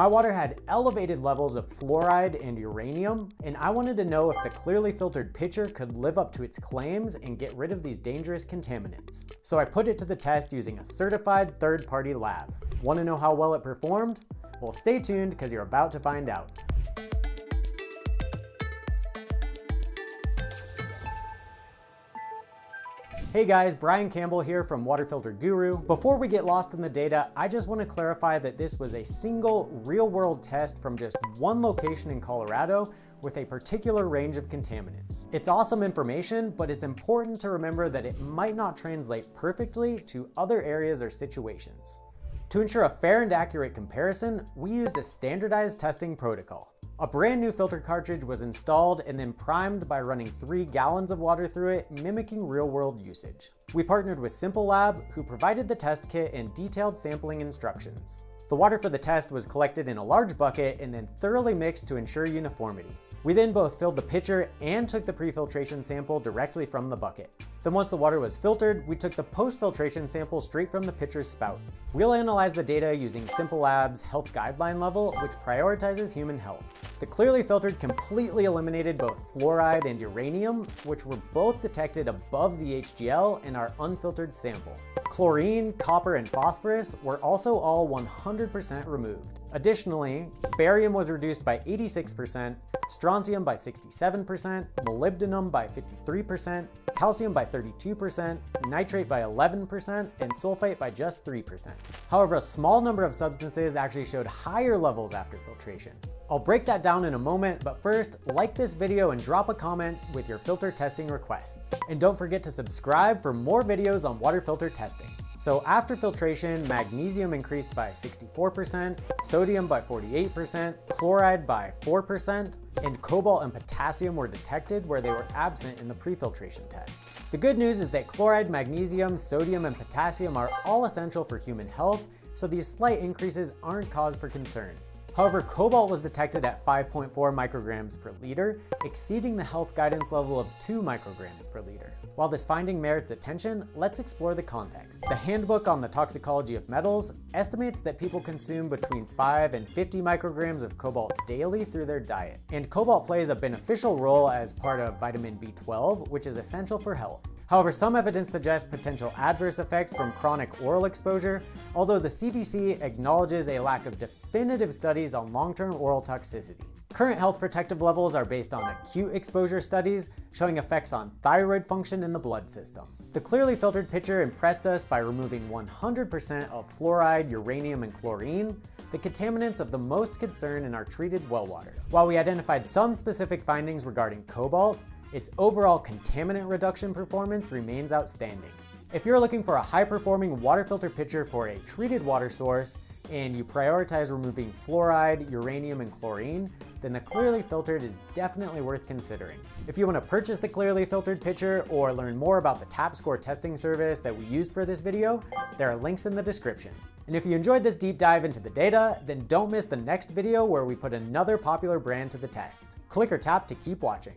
My water had elevated levels of fluoride and uranium, and I wanted to know if the clearly filtered pitcher could live up to its claims and get rid of these dangerous contaminants. So I put it to the test using a certified third-party lab. Want to know how well it performed? Well, stay tuned because you're about to find out. Hey guys, Brian Campbell here from Water Filter Guru. Before we get lost in the data, I just want to clarify that this was a single real-world test from just one location in Colorado with a particular range of contaminants. It's awesome information, but it's important to remember that it might not translate perfectly to other areas or situations. To ensure a fair and accurate comparison, we used a standardized testing protocol. A brand new filter cartridge was installed and then primed by running three gallons of water through it, mimicking real world usage. We partnered with Simple Lab, who provided the test kit and detailed sampling instructions. The water for the test was collected in a large bucket and then thoroughly mixed to ensure uniformity. We then both filled the pitcher and took the pre-filtration sample directly from the bucket. Then once the water was filtered, we took the post-filtration sample straight from the pitcher's spout. We'll analyze the data using Simple Labs health guideline level, which prioritizes human health. The clearly filtered completely eliminated both fluoride and uranium, which were both detected above the HGL in our unfiltered sample. Chlorine, copper, and phosphorus were also all 100% removed. Additionally, barium was reduced by 86%, strontium by 67%, molybdenum by 53%, calcium by 32%, nitrate by 11%, and sulfate by just 3%. However, a small number of substances actually showed higher levels after filtration. I'll break that down in a moment, but first, like this video and drop a comment with your filter testing requests. And don't forget to subscribe for more videos on water filter testing. So after filtration, magnesium increased by 64%, sodium by 48%, chloride by 4%, and cobalt and potassium were detected where they were absent in the pre-filtration test. The good news is that chloride, magnesium, sodium, and potassium are all essential for human health, so these slight increases aren't cause for concern. However, cobalt was detected at 5.4 micrograms per liter, exceeding the health guidance level of 2 micrograms per liter. While this finding merits attention, let's explore the context. The Handbook on the Toxicology of Metals estimates that people consume between 5 and 50 micrograms of cobalt daily through their diet. And cobalt plays a beneficial role as part of vitamin B12, which is essential for health. However, some evidence suggests potential adverse effects from chronic oral exposure, although the CDC acknowledges a lack of definitive studies on long-term oral toxicity. Current health protective levels are based on acute exposure studies showing effects on thyroid function in the blood system. The clearly filtered pitcher impressed us by removing 100% of fluoride, uranium, and chlorine, the contaminants of the most concern in our treated well water. While we identified some specific findings regarding cobalt, its overall contaminant reduction performance remains outstanding. If you're looking for a high-performing water filter pitcher for a treated water source, and you prioritize removing fluoride, uranium, and chlorine, then the Clearly Filtered is definitely worth considering. If you want to purchase the Clearly Filtered pitcher or learn more about the TapScore testing service that we used for this video, there are links in the description. And if you enjoyed this deep dive into the data, then don't miss the next video where we put another popular brand to the test. Click or tap to keep watching.